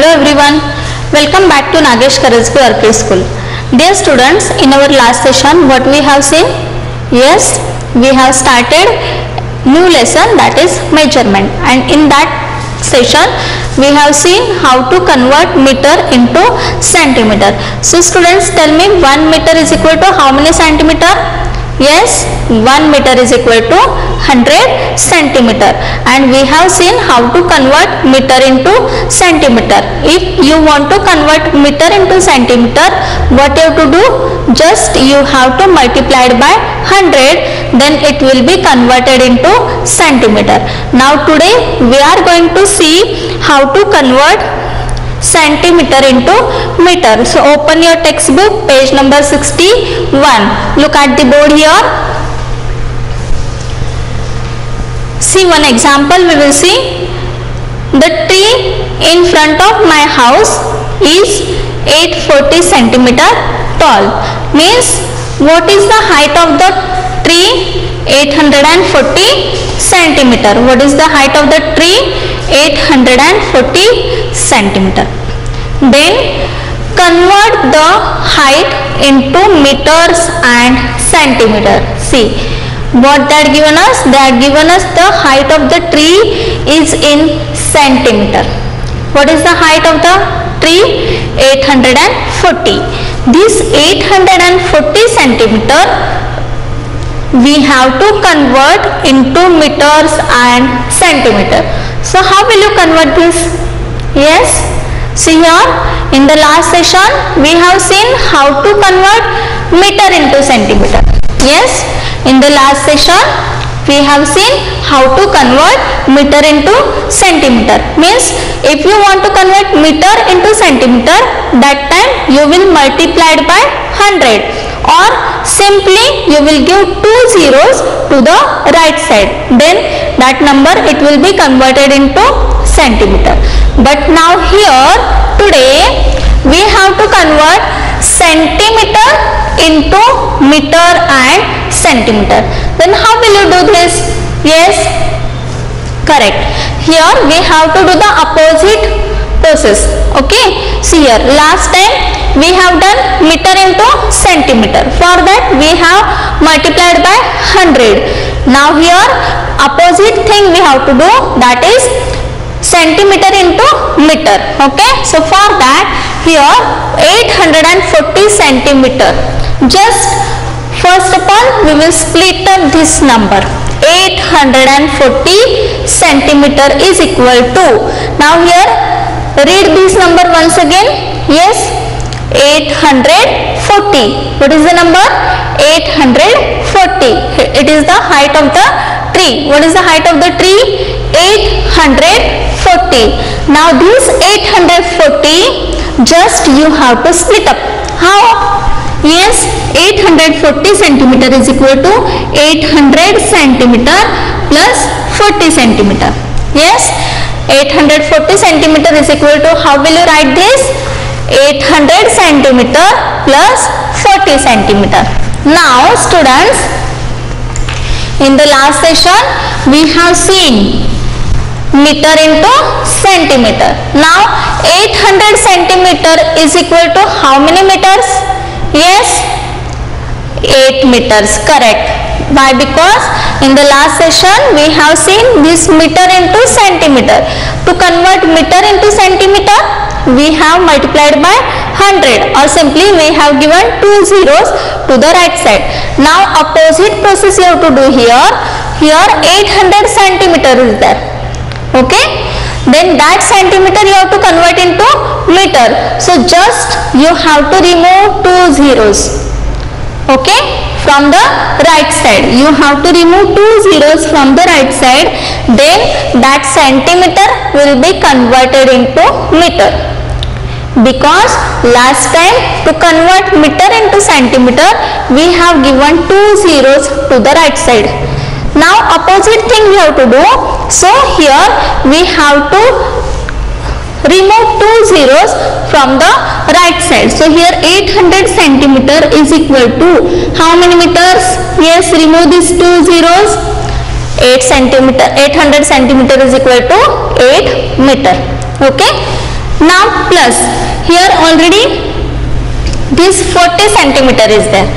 Hello everyone, welcome back to Nagesh Karajagi Orchid School. Dear students, in our last session what we have seen? Yes, we have started new lesson that is measurement and in that session we have seen how to convert meter into centimeter. So students tell me 1 meter is equal to how many centimeter? Yes, 1 meter is equal to 100 centimeter and we have seen how to convert meter into centimeter. If you want to convert meter into centimeter, what you have to do? Just you have to multiply it by 100 then it will be converted into centimeter. Now today we are going to see how to convert centimeter into meter. So open your textbook page number 61. Look at the board here. See one example we will see. The tree in front of my house is 840 centimeter tall. Means what is the height of the tree? 840 centimeter. What is the height of the tree? 840 centimeter. Then convert the height into meters and centimeter. See what that given us? That given us the height of the tree is in centimeter. What is the height of the tree? 840. This 840 centimeter we have to convert into meters and centimeter. So how will you convert this? Yes. See here in the last session we have seen how to convert meter into centimeter. Yes. In the last session we have seen how to convert meter into centimeter. Means if you want to convert meter into centimeter that time you will multiply by 100 or simply you will give two zeros to the right side. Then that number it will be converted into centimeter. But now here today we have to convert centimeter into meter and centimeter. Then how will you do this? Yes? Correct. Here we have to do the opposite process okay? See here last time we have done meter into centimeter. For that we have multiplied by 100 now here opposite thing we have to do that is centimeter into meter okay? So for that here 840 centimeter. Just first of all we will split up this number. 840 centimeter is equal to. Now here read this number once again. Yes 840 what is the number? 840 it is the height of the tree. What is the height of the tree? 840 now this 840 just you have to split up. How? Yes 840 centimeter is equal to 800 centimeter plus 40 centimeter. Yes 840 centimeter is equal to how will you write this 800 centimeter plus 40 centimeter. Now students, in the last session we have seen meter into centimeter. Now 800 centimeter is equal to how many meters? Yes, 8 meters, correct. Why? Because in the last session we have seen this meter into centimeter. To convert meter into centimeter, we have multiplied by 100 or simply we have given two zeros to the right side. Now opposite process you have to do here. Here 800 centimeter is there. Okay. Then that centimeter you have to convert into meter. So just you have to remove two zeros. Okay. From the right side. You have to remove two zeros from the right side. Then that centimeter will be converted into meter because last time to convert meter into centimeter we have given two zeros to the right side now opposite thing we have to do so here we have to remove two zeros from the right side. So here 800 centimeter is equal to how many meters? Yes remove these two zeros. 8 centimeter 800 centimeter is equal to 8 meter. Okay? Now plus here already this 40 centimeter is there.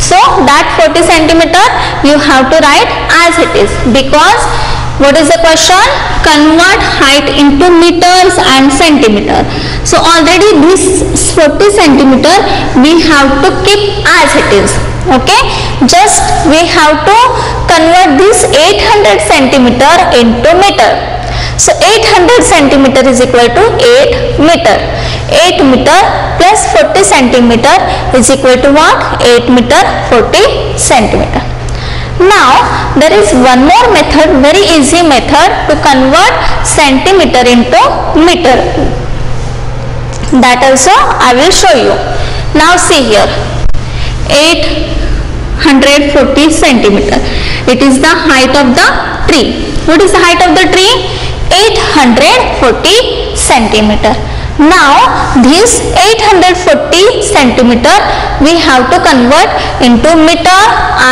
So that 40 centimeter you have to write as it is because what is the question? Convert height into meters and centimeter. So already this 40 centimeter we have to keep as it is. Okay? Just we have to convert this 800 centimeter into meter. So 800 centimeter is equal to 8 meter. 8 meter plus 40 centimeter is equal to what? 8 meter 40 centimeter now there is one more method very easy method to convert centimeter into meter. That also I will show you. Now see here 840 centimeter. It is the height of the tree. What is the height of the tree? 840 centimeter now this 840 centimeter we have to convert into meter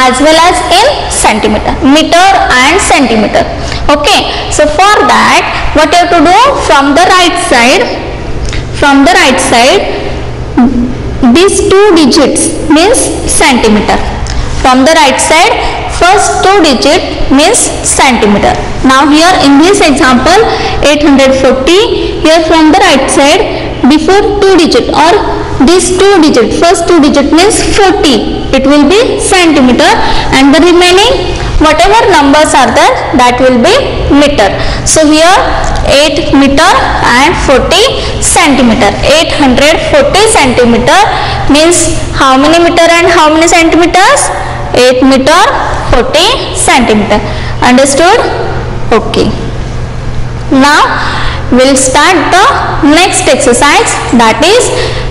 as well as in centimeter meter and centimeter. Okay so for that what you have to do from the right side from the right side these two digits means centimeter from the right side first two digit means centimeter. Now here in this example 840 here from the right side before two digit or this two digit first two digit means 40 it will be centimeter and the remaining whatever numbers are there that will be meter. So here 8 meter and 40 centimeter. 840 centimeter means how many meter and how many centimeters 8 meter 40 centimeter. Understood? Okay. Now we'll start the next exercise. That is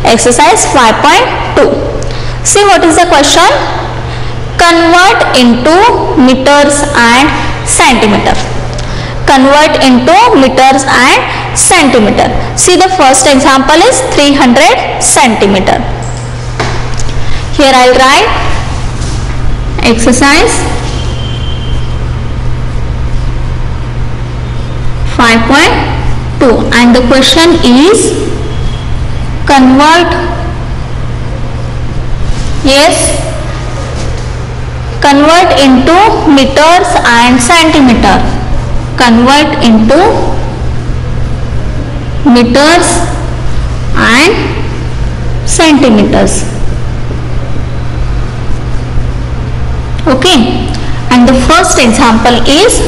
exercise 5.2 see what is the question? Convert into meters and centimeter. Convert into meters and centimeter. See the first example is 300 centimeter. Here i'll write exercise. 5.2 and the question is convert yes convert into meters and centimeter. Convert into meters and centimeters okay. And the first example is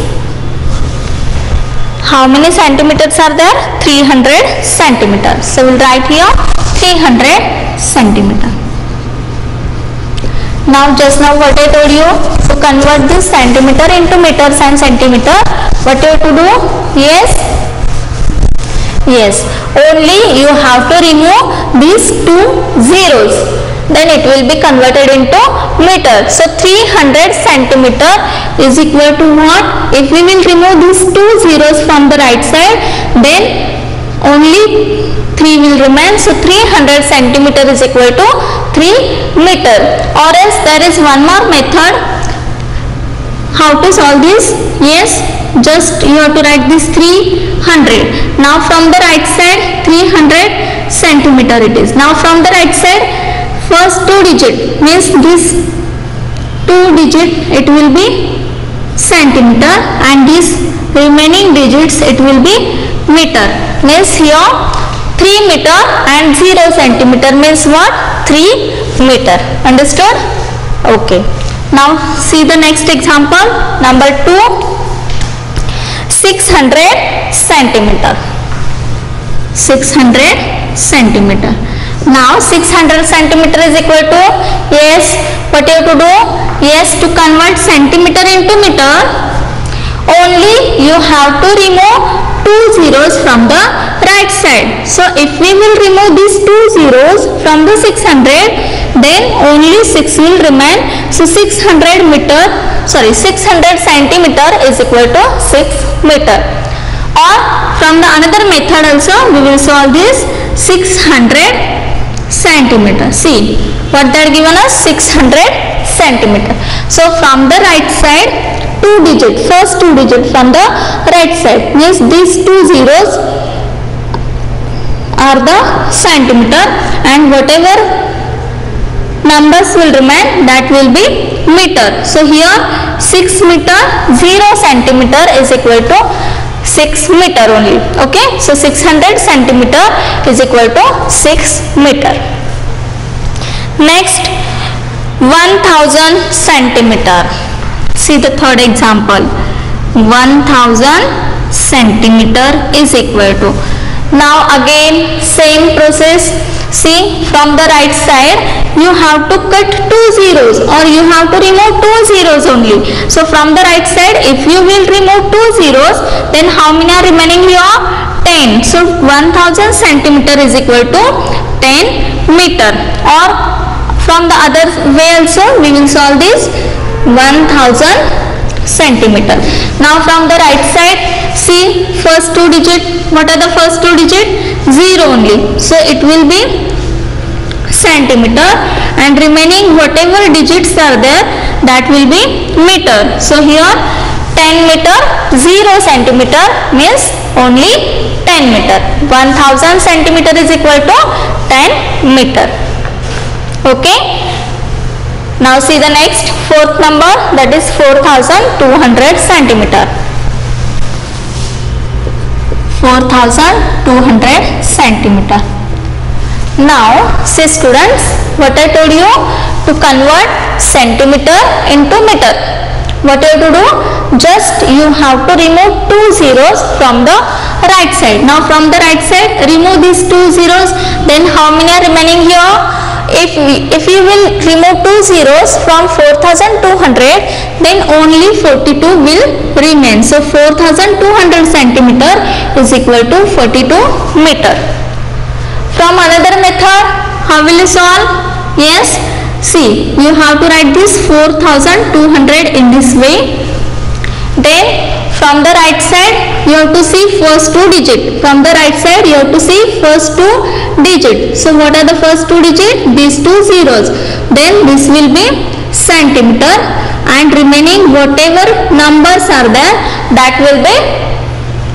how many centimeters are there? 300 centimeters. So we'll write here 300 centimeter now just now what I told you? To convert this centimeter into meters and centimeter. What you have to do? Yes. Yes. Only you have to remove these two zeros then it will be converted into meter. So 300 centimeter is equal to what? If we will remove these two zeros from the right side then only 3 will remain. So 300 centimeter is equal to 3 meter. Or else there is one more method. How to solve this? Yes just you have to write this 300 now from the right side 300 centimeter it is. Now from the right side first two digit means this two digit it will be centimeter and this remaining digits it will be meter. Means here 3 meter and 0 centimeter means what? 3 meter. Understood? Okay. Now see the next example number 2 600 centimeter. 600 centimeter now 600 centimeter is equal to yes what you have to do? Yes to convert centimeter into meter. Only you have to remove two zeros from the right side. So if we will remove these two zeros from the 600 then only 6 will remain. So 600 meter sorry 600 centimeter is equal to 6 meter. Or from the another method also we will solve this. 600 centimeter. See what they are given us? 600 centimeter. So from the right side two digit first two digit from the right side. Means these two zeros are the centimeter and whatever numbers will remain that will be meter. So here 6 meter 0 centimeter is equal to 6 meter only okay? So 600 centimeter is equal to 6 meter. Next 1000 centimeter. See the third example. 1000 centimeter is equal to. Now again same process see from the right side you have to cut two zeros or you have to remove two zeros only. So from the right side if you will remove two zeros then how many are remaining here? 10 so 1000 centimeter is equal to 10 meter. Or from the other way also we will solve this 1000 centimeter. Now from the right side see first two digit what are the first two digit 0 only so it will be centimeter and remaining whatever digits are there that will be meter. So here 10 meter 0 centimeter means only 10 meter 1000 centimeter is equal to 10 meter okay now see the next fourth number that is 4200 centimeter. 4200 centimeter. Now see students what I told you to convert centimeter into meter. What you have to do? Just you have to remove two zeros from the right side. Now from the right side remove these two zeros then how many are remaining here? If we, if you will remove two zeros from 4200 then only 42 will remain. So 4200 centimeter is equal to 42 meter. From another method how will you solve? Yes. See you have to write this 4200 in this way. Then from the right side you have to see first two digit. From the right side you have to see first two digit. So what are the first two digit? These two zeros. Then this will be centimeter and remaining whatever numbers are there that will be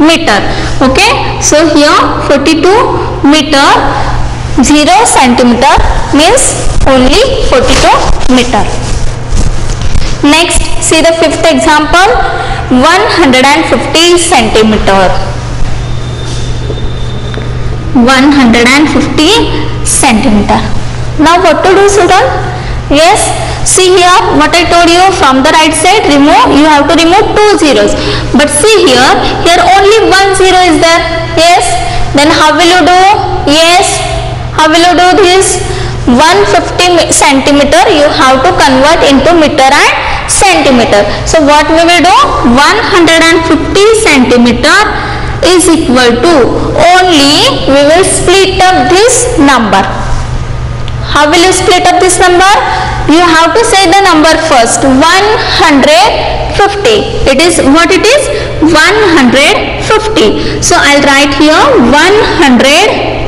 meter. Okay? So here 42 meter 0 centimeter means only 42 meter next see the fifth example. 150 centimeter. 150 centimeter. Now what to do student yes see here what I told you from the right side remove you have to remove two zeros. But see here here only one zero is there. Yes then how will you do? Yes how will you do this 150 centimeter you have to convert into meter and centimeter. So what we will do? 150 centimeter is equal to only we will split up this number. How will you split up this number? You have to say the number first 150 it is what it is? 150 so i'll write here 100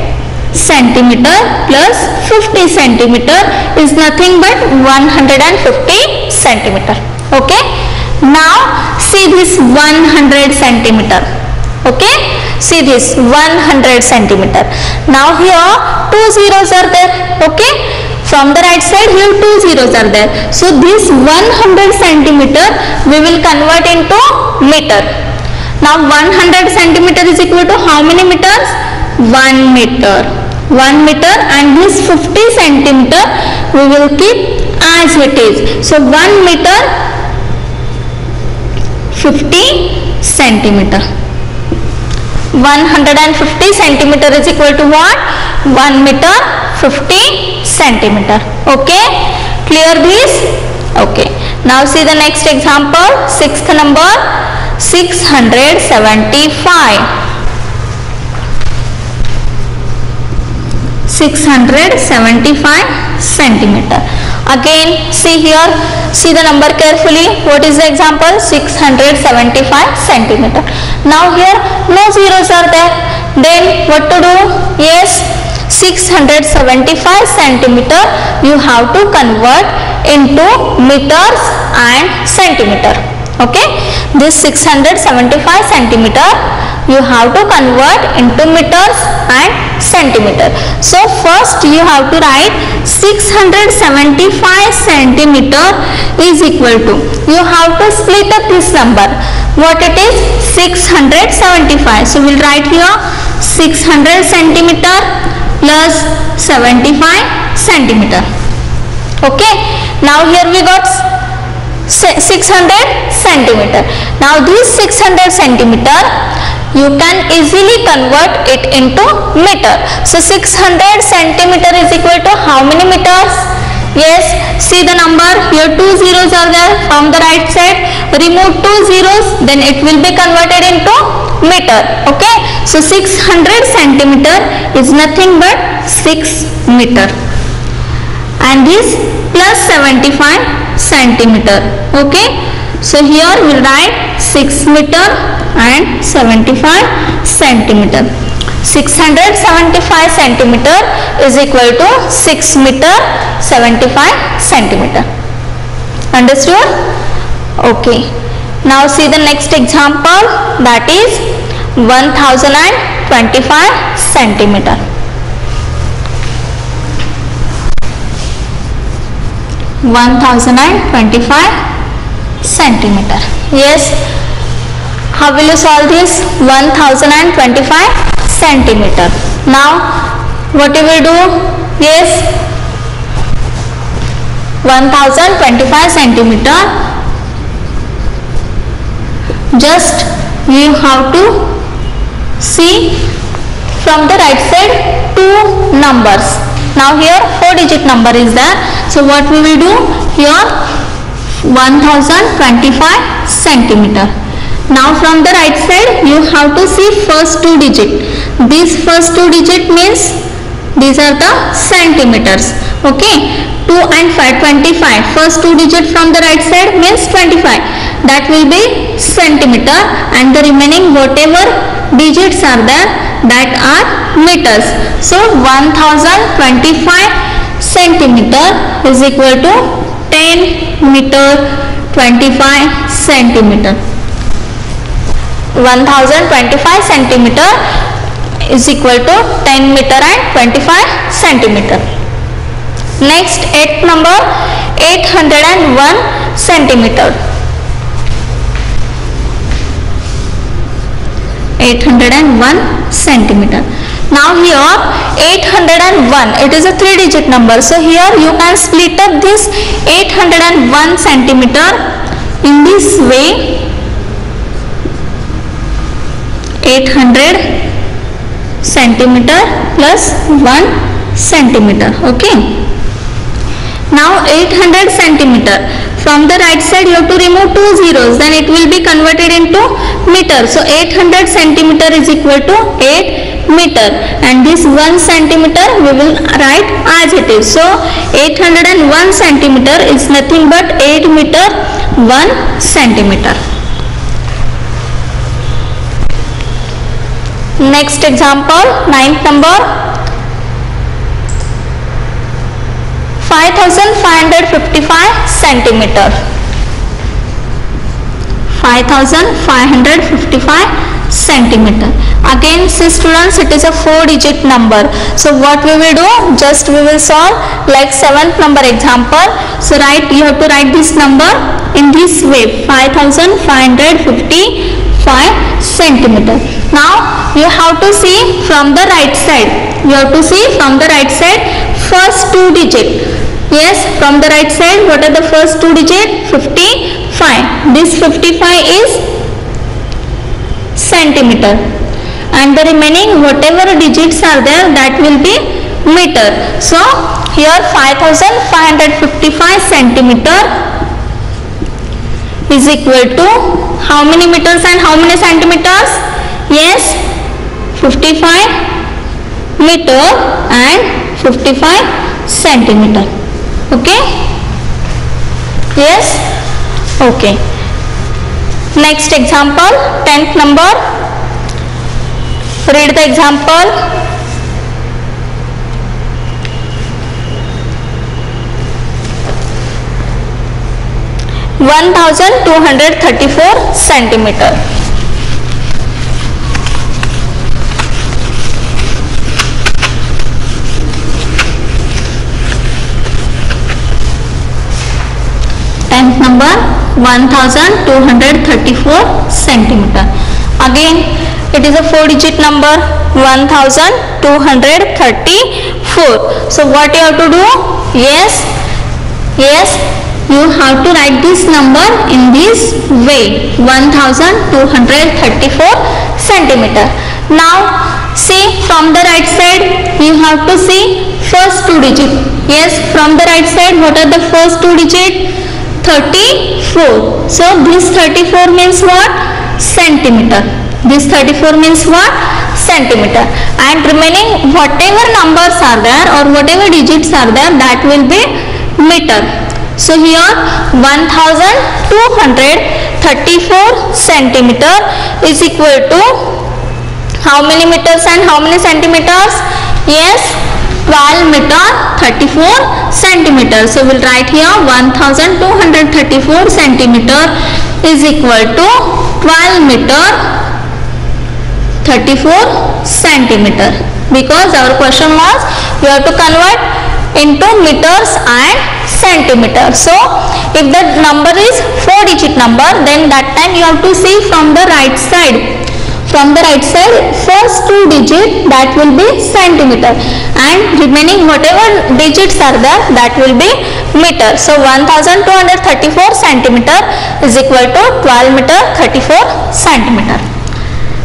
centimeter plus 50 centimeter is nothing but 150 centimeter. Okay? Now see this 100 centimeter. Okay? See this 100 centimeter. Now here two zeros are there. Okay? From the right side here two zeros are there. So this 100 centimeter we will convert into meter. Now 100 centimeter is equal to how many meters? 1 meter 1 meter and this 50 centimeter we will keep as it is. So 1 meter 50 centimeter. 150 centimeter is equal to what? 1 meter 50 centimeter. Okay? Clear this? Okay. Now see the next example. Sixth number 675 675 centimeter. Again see here see the number carefully. What is the example? 675 centimeter. Now here no zeros are there. Then what to do? Yes 675 centimeter you have to convert into meters and centimeter. Okay? This 675 centimeter you have to convert into meters and centimeter. So first you have to write 675 centimeter is equal to, you have to split up this number. What it is? 675. So we'll write here 600 centimeter plus 75 centimeter. Okay. Now here we got 600 centimeter. Now this 600 centimeter you can easily convert it into meter. So 600 centimeter is equal to how many meters? Yes, see the number here two zeros are there from the right side. Remove two zeros then it will be converted into meter. Okay, so 600 centimeter is nothing but 6 meter and this plus 75 centimeter okay so here we write 6 meter and 75 centimeter. 675 centimeter is equal to 6 meter 75 centimeter. Understood? Okay. Now see the next example that is 1025 centimeter. 1025 centimeter. Yes. How will you solve this? 1025 centimeter. Now what you will do? Yes. 1025 centimeter. Just you have to see from the right side two numbers. Now here four digit number is there. So what we will do? Here 1025 centimeter. Now from the right side you have to see first two digit. This first two digit means these are the centimeters. Okay? 2 and 5 25 first two digit from the right side means 25 that will be centimeter and the remaining whatever digits are there that are meters. So 1025 centimeter is equal to ten metre, twenty five centimetre. One thousand twenty five centimetre is equal to ten metre and twenty five centimetre. Next eight number eight hundred and one centimetre. Eight hundred and one centimetre. Now here 801 it is a three digit number. So here you can split up this 801 centimeter in this way. 800 centimeter plus 1 centimeter. Okay. Now 800 centimeter. From the right side you have to remove two zeros. Then it will be converted into meter. So 800 centimeter is equal to 8 meter and this 1 centimeter we will write as it is. So 801 centimeter is nothing but 8 meter 1 centimeter. Next example ninth number. 5555 centimeter. 5555 centimeter. Again see students it is a four digit number. So what we will do? Just we will solve like seventh number example. So write you have to write this number in this way 5555 centimeter. Now you have to see from the right side. You have to see from the right side first two digit yes from the right side what are the first two digit 55 this 55 is centimeter. And the remaining whatever digits are there that will be meter. So here 5555 centimeter is equal to how many meters and how many centimeters? Yes 55 meter and 55 centimeter. Okay? Yes? Okay next example 10th number read the example one thousand two hundred thirty four centimetre tenth number 1234 centimeter. Again it is a four digit number 1234 so what you have to do? Yes yes you have to write this number in this way 1234 centimeter. Now see from the right side you have to see first two digit. Yes from the right side what are the first two digit 34 so this 34 means what? Centimeter. This 34 means what? Centimeter. And remaining whatever numbers are there or whatever digits are there that will be meter. So here 1234 centimeter is equal to how many meters and how many centimeters? Yes 12 meter 34 centimeter. So we'll write here 1234 centimeter is equal to 12 meter 34 centimeter. Because our question was you have to convert into meters and centimeter. So if the number is 4 digit number then that time you have to see from the right side from the right side first two digit that will be centimeter. And remaining whatever digits are there that will be meter. So 1234 centimeter is equal to 12 meter 34 centimeter.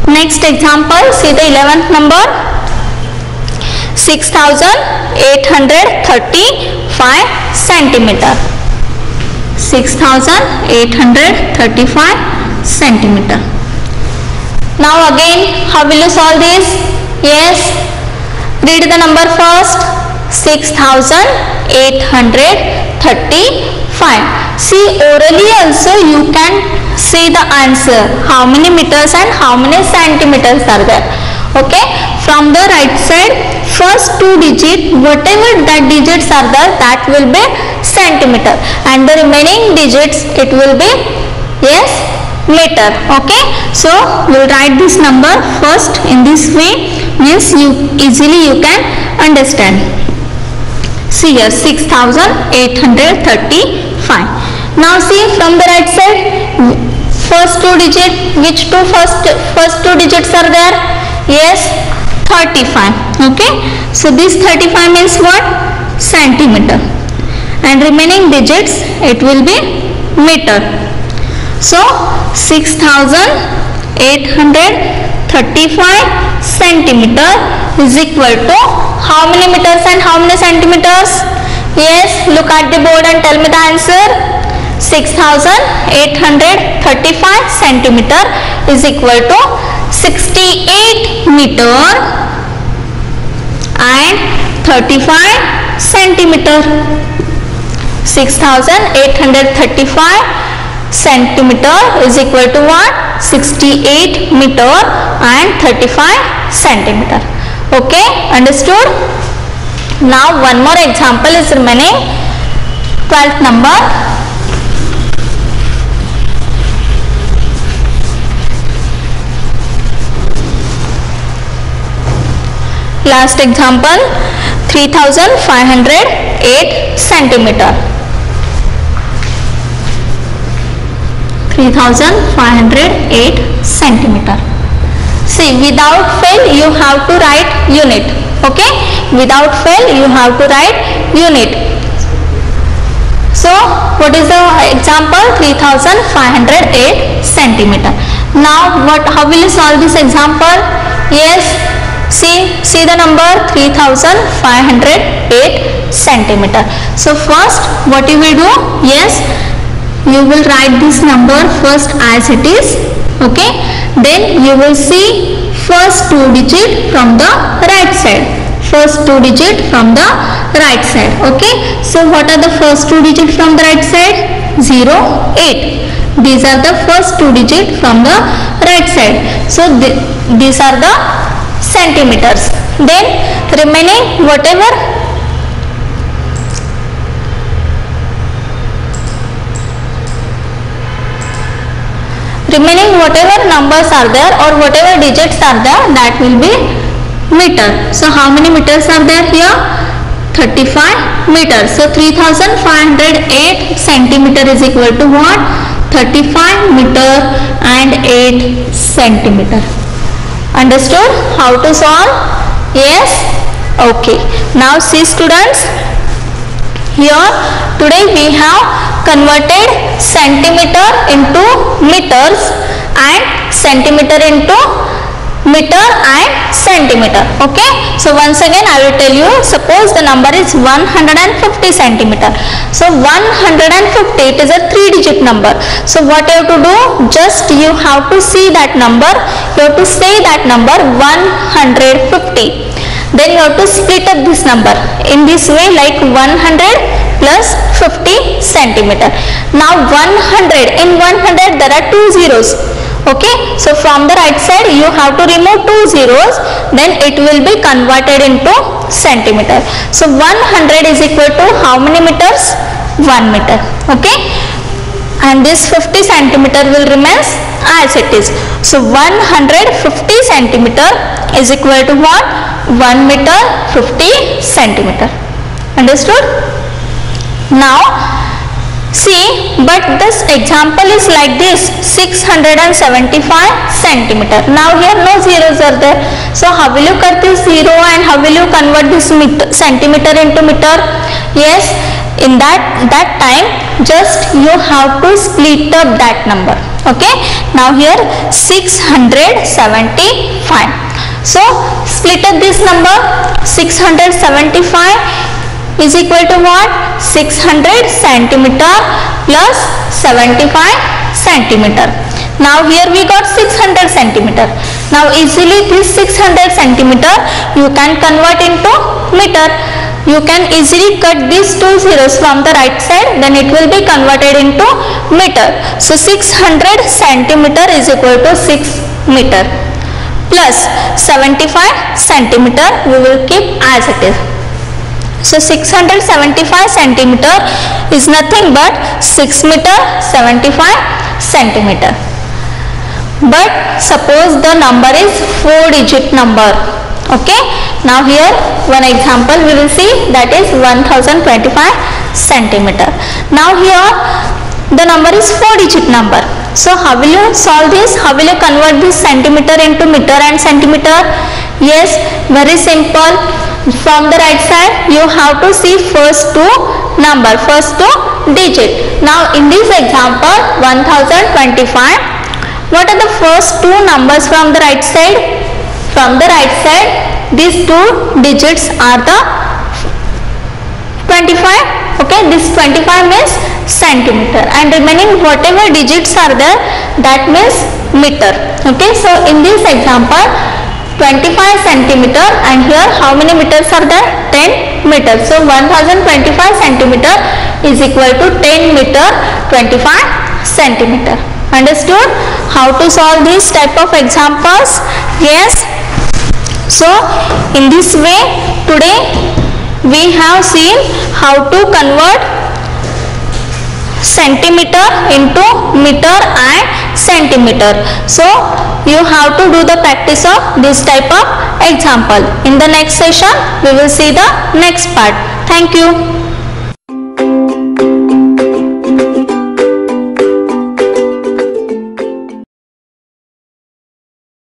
Next example see the 11th number? 6835 centimeter. 6835 centimeter now again how will you solve this? Yes. Read the number first. 6835 see orally also you can see the answer. How many meters and how many centimeters are there? Okay. From the right side first two digit whatever that digits are there that will be centimeter. And the remaining digits it will be yes meter okay? So we'll write this number first in this way. Means you easily you can understand. See here 6835 now see from the right side first two digit which two first first two digits are there? Yes 35 okay? So this 35 means what? Centimeter. And remaining digits it will be meter so 6835 centimeter is equal to how many meters and how many centimeters? Yes, look at the board and tell me the answer. 6835 centimeter is equal to 68 meter and 35 centimeter. 6835 centimetre is equal to one sixty metre and 35 centimetre okay understood now one more example is remaining twelfth number last example 3508 centimetre 3508 centimeter. See without fail you have to write unit. Okay? Without fail you have to write unit. So what is the example? 3508 centimeter. Now what how will you solve this example? Yes. See see the number 3508 centimeter. So first what you will do? Yes you will write this number first as it is okay? Then you will see first two digit from the right side. First two digit from the right side okay? So what are the first two digit from the right side? 0 8 these are the first two digit from the right side. So th these are the centimeters. Then remaining whatever remaining whatever numbers are there or whatever digits are there that will be meter so how many meters are there here 35 meters so 3508 centimeter is equal to what 35 meter and 8 centimeter. Understood how to solve? Yes? Okay. Now see students, here today we have converted centimeter into meters and centimeter into meter and centimeter. Okay? So once again i will tell you suppose the number is 150 centimeter. So 150 it is a three digit number. So what you have to do? Just you have to see that number. You have to say that number 150 then you have to split up this number. In this way like 100 plus 50 centimeter. Now 100 in 100 there are two zeros. Okay? So from the right side you have to remove two zeros. Then it will be converted into centimeter. So 100 is equal to how many meters? 1 meter. Okay? And this 50 centimeter will remains as it is. So 150 centimeter is equal to what 1 meter 50 centimeter understood now See, but this example is like this 675 centimeter. Now here no zeros are there. So how will you cut this zero and how will you convert this meter, centimeter into meter? Yes, in that that time just you have to split up that number. Okay. Now here 675. So split this number 675 is equal to what? 600 centimeter plus 75 centimeter. Now here we got 600 centimeter. Now easily this 600 centimeter you can convert into meter. You can easily cut these two zeros from the right side then it will be converted into meter. So 600 centimeter is equal to 6 meter plus 75 centimeter we will keep as it is so 675 centimeter is nothing but 6 meter 75 centimeter. But suppose the number is 4 digit number. Okay. Now here one example we will see that is 1025 centimeter. Now here the number is 4 digit number. So how will you solve this? How will you convert this centimeter into meter and centimeter? Yes, very simple from the right side you have to see first two number first two digit now in this example 1025 what are the first two numbers from the right side from the right side these two digits are the 25 okay this 25 means centimeter and remaining whatever digits are there that means meter. Okay so in this example 25 centimeter and here how many meters are there? 10 meters so 1025 centimeter is equal to 10 meter 25 centimeter. Understood? How to solve this type of examples? Yes. So in this way today we have seen how to convert centimeter into meter and centimeter. So you have to do the practice of this type of example. In the next session we will see the next part. Thank you